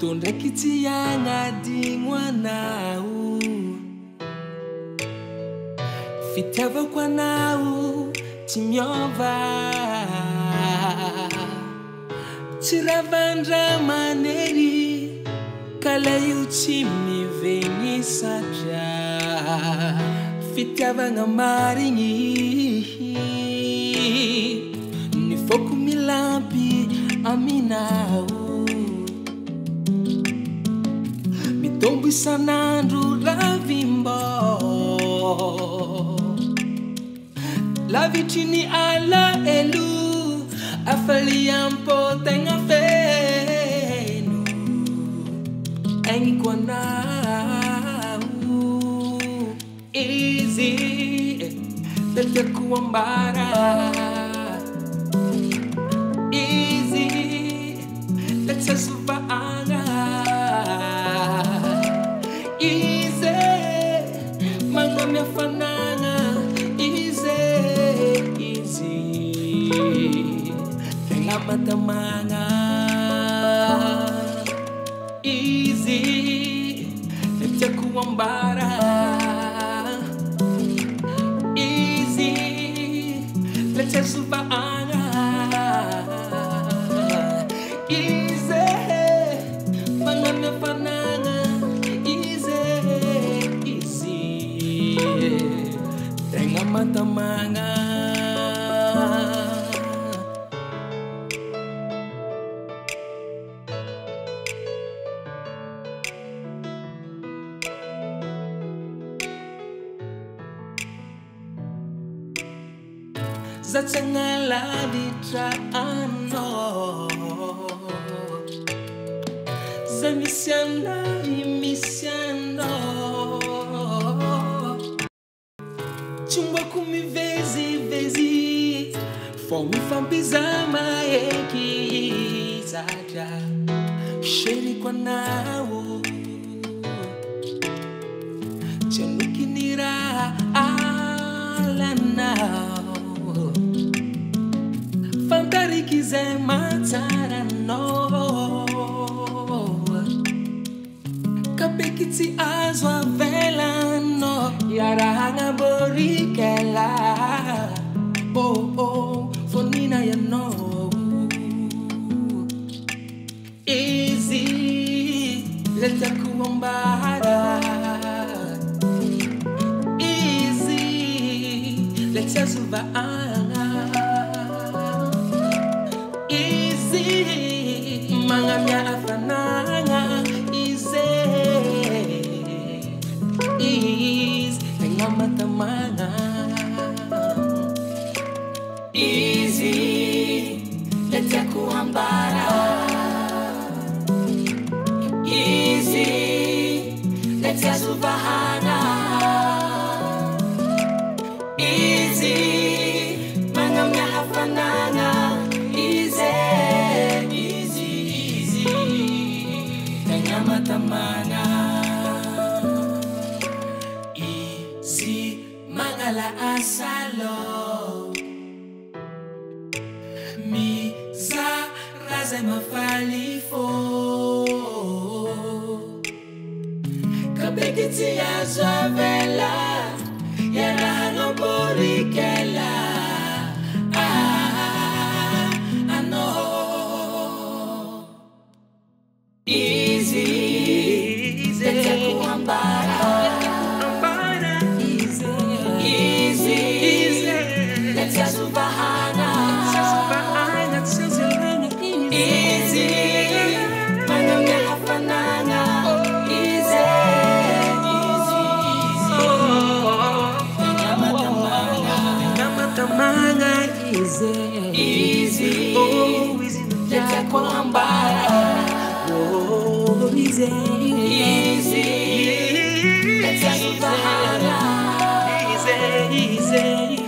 to ndraiky tsy agnadigno anao. Fitiavako anao tsy miova. Tsy ravandra manery kala io tsy mivegny satria fitiavagna marigny ny foko milampy aminao. Mitombo isan'andro ravimbo lavitry ny ala elo afaliampo tegna feno aigniko anao izy eh, tetiako ambara magnome hafanagna izy izy tegna matamagna izy le tiako tegna matamagna za tsy agnalavitra anao za mifampizama eky satria sheriko anao tsy anoky ny raha alanao fantariky zay matsaranao kabeky tsy azo avelano iarahagna borikela oh, oh, fonina ianao izy le tiako ambara izy le tsy azovahagna izy magnamia hafanagna izy le tsy azovahagna izy magnamia hafanagna izy izy izy tegna matamagna izy mangala asalo kabeky tsy azo avela iarahana borikela easy, easy. Oh, easy. Ya oh, easy, easy. Easy, easy.